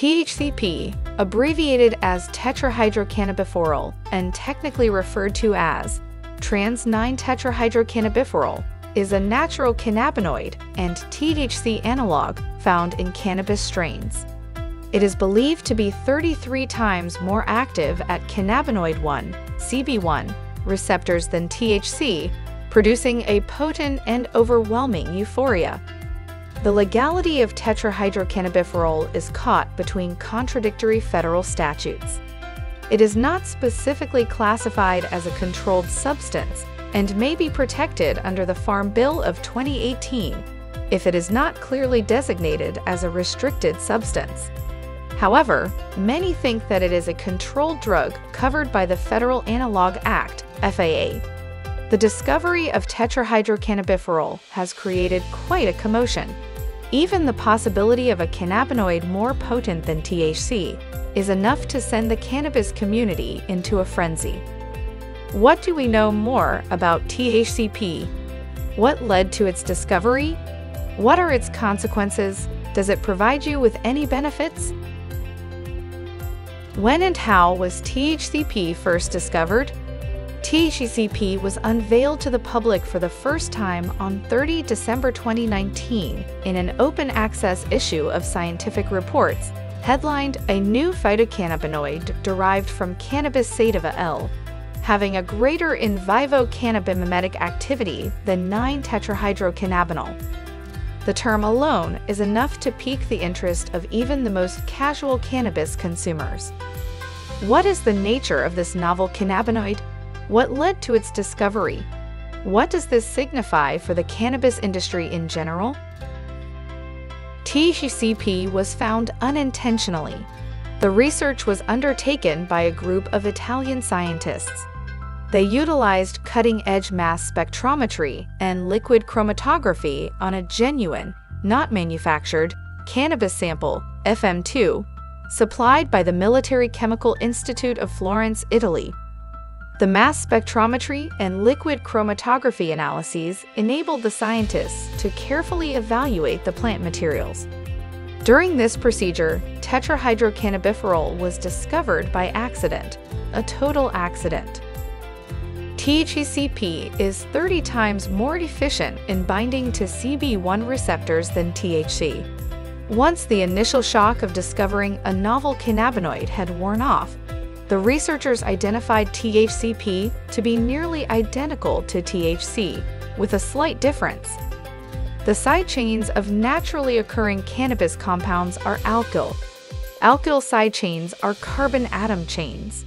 THCP, abbreviated as tetrahydrocannabiphorol and technically referred to as trans 9 tetrahydrocannabiphorol, is a natural cannabinoid and THC analog found in cannabis strains. It is believed to be 33 times more active at cannabinoid 1, CB1, receptors than THC, producing a potent and overwhelming euphoria. The legality of tetrahydrocannabiphorol is caught between contradictory federal statutes. It is not specifically classified as a controlled substance and may be protected under the Farm Bill of 2018 if it is not clearly designated as a restricted substance. However, many think that it is a controlled drug covered by the Federal Analog Act, FAA. The discovery of tetrahydrocannabiphorol has created quite a commotion. Even the possibility of a cannabinoid more potent than THC is enough to send the cannabis community into a frenzy. What do we know more about THCP? What led to its discovery? What are its consequences? Does it provide you with any benefits? When and how was THCP first discovered? THCP was unveiled to the public for the first time on 30 December 2019 in an open access issue of Scientific Reports, headlined A New Phytocannabinoid Derived from Cannabis sativa L, having a greater in vivo cannabimimetic activity than 9 tetrahydrocannabinol. The term alone is enough to pique the interest of even the most casual cannabis consumers. What is the nature of this novel cannabinoid? What led to its discovery? What does this signify for the cannabis industry in general? THCP was found unintentionally. The research was undertaken by a group of Italian scientists. They utilized cutting edge mass spectrometry and liquid chromatography on a genuine, not manufactured, cannabis sample, FM2, supplied by the Military Chemical Institute of Florence, Italy, the mass spectrometry and liquid chromatography analyses enabled the scientists to carefully evaluate the plant materials. During this procedure, tetrahydrocannabiphorol was discovered by accident, a total accident. THCP is 30 times more efficient in binding to CB1 receptors than THC. Once the initial shock of discovering a novel cannabinoid had worn off, the researchers identified THCP to be nearly identical to THC, with a slight difference. The side chains of naturally occurring cannabis compounds are alkyl. Alkyl side chains are carbon atom chains.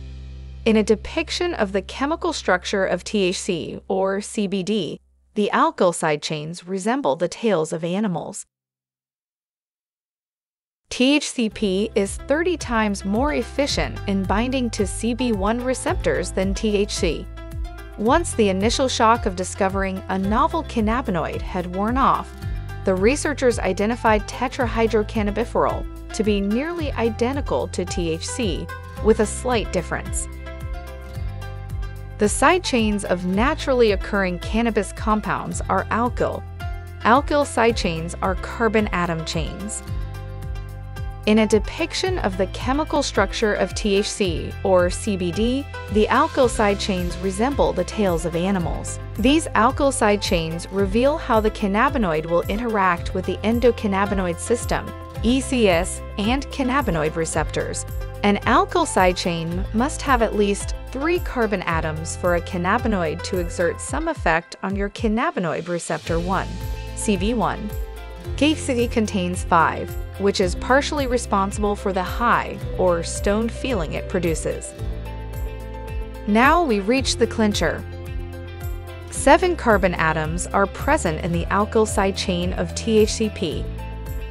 In a depiction of the chemical structure of THC, or CBD, the alkyl side chains resemble the tails of animals. THCP is 30 times more efficient in binding to CB1 receptors than THC. Once the initial shock of discovering a novel cannabinoid had worn off, the researchers identified tetrahydrocannabiphorol to be nearly identical to THC, with a slight difference. The side chains of naturally occurring cannabis compounds are alkyl. Alkyl side chains are carbon atom chains. In a depiction of the chemical structure of THC, or CBD, the alkyl side chains resemble the tails of animals. These alkyl side chains reveal how the cannabinoid will interact with the endocannabinoid system, ECS, and cannabinoid receptors. An alkyl side chain must have at least three carbon atoms for a cannabinoid to exert some effect on your cannabinoid receptor 1, CB1. Cake contains five, which is partially responsible for the high or stoned feeling it produces. Now we reach the clincher. Seven carbon atoms are present in the alkyl side chain of THCP.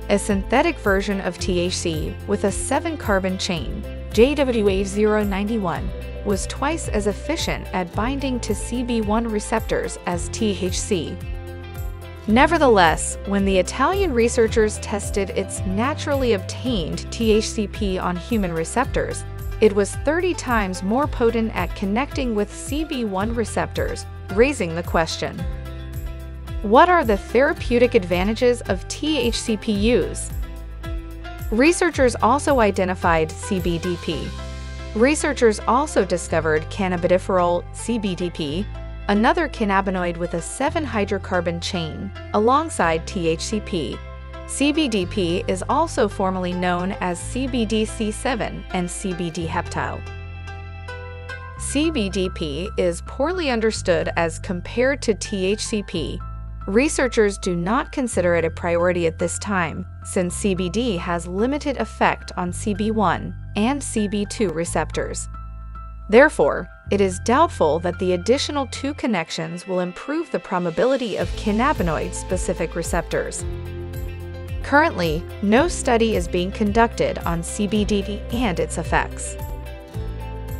A synthetic version of THC with a seven carbon chain, JWH091, was twice as efficient at binding to CB1 receptors as THC Nevertheless, when the Italian researchers tested its naturally obtained THCP on human receptors, it was 30 times more potent at connecting with CB1 receptors, raising the question What are the therapeutic advantages of THCP use? Researchers also identified CBDP. Researchers also discovered cannabidiol CBDP, another cannabinoid with a 7-hydrocarbon chain, alongside THCP. CBDP is also formally known as CBDC7 and CBD heptyl. CBDP is poorly understood as compared to THCP, Researchers do not consider it a priority at this time, since CBD has limited effect on CB1 and CB2 receptors. Therefore, it is doubtful that the additional two connections will improve the probability of cannabinoid-specific receptors. Currently, no study is being conducted on CBD and its effects.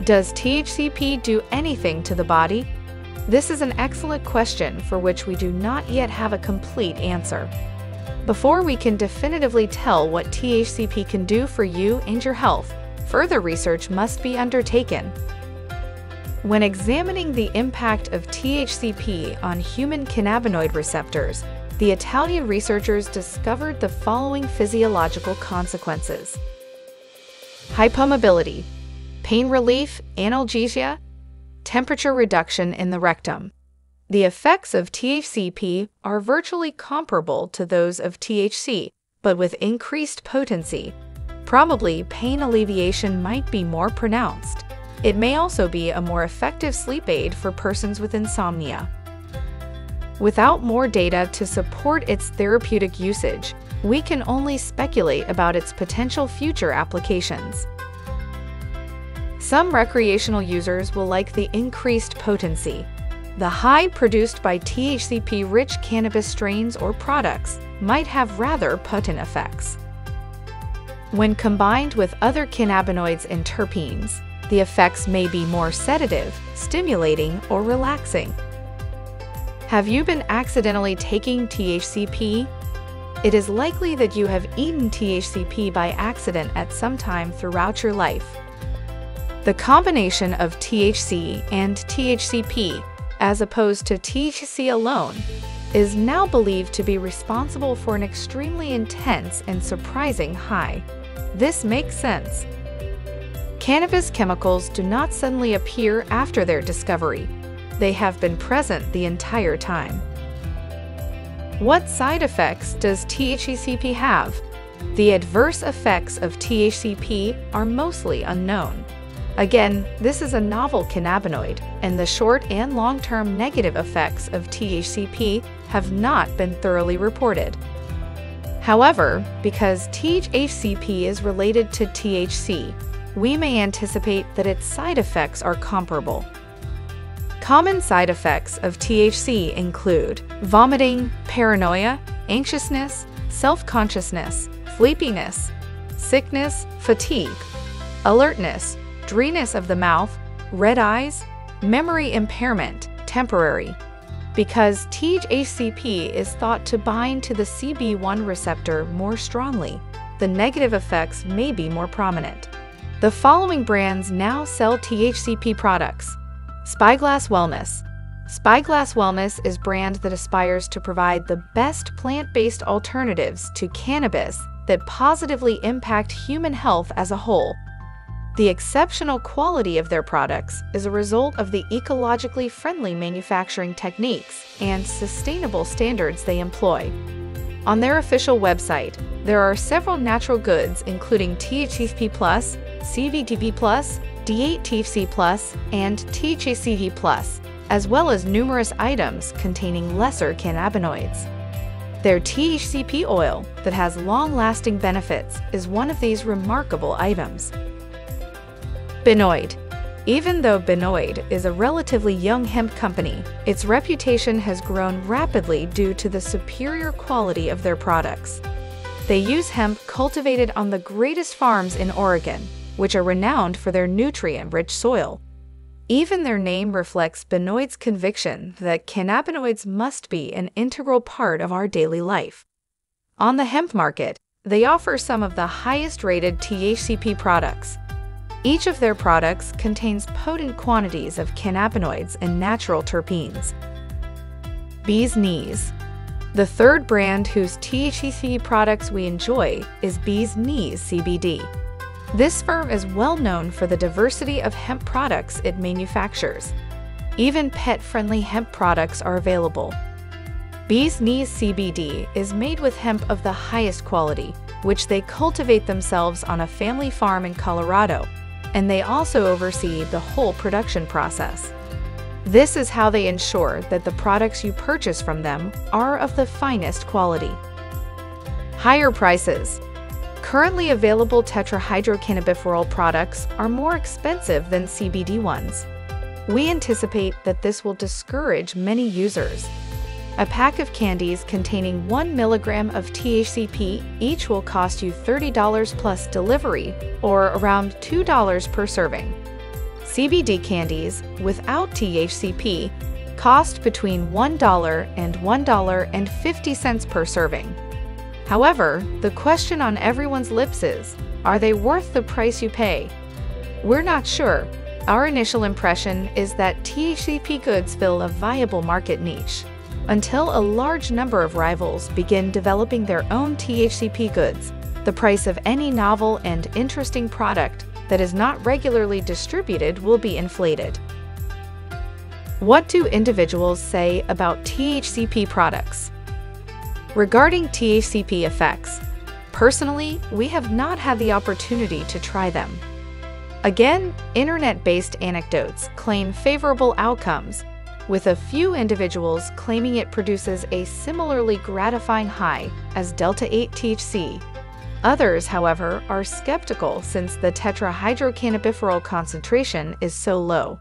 Does THCP do anything to the body? This is an excellent question for which we do not yet have a complete answer. Before we can definitively tell what THCP can do for you and your health, further research must be undertaken. When examining the impact of THCP on human cannabinoid receptors, the Italian researchers discovered the following physiological consequences. Hypomobility, pain relief, analgesia, temperature reduction in the rectum. The effects of THCP are virtually comparable to those of THC, but with increased potency. Probably pain alleviation might be more pronounced. It may also be a more effective sleep aid for persons with insomnia. Without more data to support its therapeutic usage, we can only speculate about its potential future applications. Some recreational users will like the increased potency. The high produced by THCP-rich cannabis strains or products might have rather potent effects. When combined with other cannabinoids and terpenes, the effects may be more sedative, stimulating, or relaxing. Have you been accidentally taking THCP? It is likely that you have eaten THCP by accident at some time throughout your life. The combination of THC and THCP, as opposed to THC alone, is now believed to be responsible for an extremely intense and surprising high. This makes sense. Cannabis chemicals do not suddenly appear after their discovery. They have been present the entire time. What side effects does THCP have? The adverse effects of THCP are mostly unknown. Again, this is a novel cannabinoid, and the short and long term negative effects of THCP have not been thoroughly reported. However, because THCP is related to THC, we may anticipate that its side effects are comparable. Common side effects of THC include vomiting, paranoia, anxiousness, self consciousness, sleepiness, sickness, fatigue, alertness, dryness of the mouth, red eyes, memory impairment, temporary. Because THCP is thought to bind to the CB1 receptor more strongly, the negative effects may be more prominent. The following brands now sell THCP products. Spyglass Wellness. Spyglass Wellness is a brand that aspires to provide the best plant-based alternatives to cannabis that positively impact human health as a whole the exceptional quality of their products is a result of the ecologically friendly manufacturing techniques and sustainable standards they employ. On their official website, there are several natural goods including THCP+, CBDP+, D8-THC+, and THCV+, as well as numerous items containing lesser cannabinoids. Their THCP oil that has long-lasting benefits is one of these remarkable items. Binoid. Even though Binoid is a relatively young hemp company, its reputation has grown rapidly due to the superior quality of their products. They use hemp cultivated on the greatest farms in Oregon, which are renowned for their nutrient-rich soil. Even their name reflects Binoid's conviction that cannabinoids must be an integral part of our daily life. On the hemp market, they offer some of the highest rated THCP products, each of their products contains potent quantities of cannabinoids and natural terpenes. Bee's Knees The third brand whose THC products we enjoy is Bee's Knees CBD. This firm is well known for the diversity of hemp products it manufactures. Even pet-friendly hemp products are available. Bee's Knees CBD is made with hemp of the highest quality, which they cultivate themselves on a family farm in Colorado, and they also oversee the whole production process. This is how they ensure that the products you purchase from them are of the finest quality. Higher prices. Currently available tetrahydrocannabiphorol products are more expensive than CBD ones. We anticipate that this will discourage many users. A pack of candies containing 1 milligram of THCP each will cost you $30 plus delivery, or around $2 per serving. CBD candies without THCP cost between $1 and $1.50 per serving. However, the question on everyone's lips is are they worth the price you pay? We're not sure. Our initial impression is that THCP goods fill a viable market niche. Until a large number of rivals begin developing their own THCP goods, the price of any novel and interesting product that is not regularly distributed will be inflated. What do individuals say about THCP products? Regarding THCP effects, personally, we have not had the opportunity to try them. Again, internet based anecdotes claim favorable outcomes, with a few individuals claiming it produces a similarly gratifying high as Delta 8 THC Others, however, are skeptical since the tetrahydrocannabiphorol concentration is so low.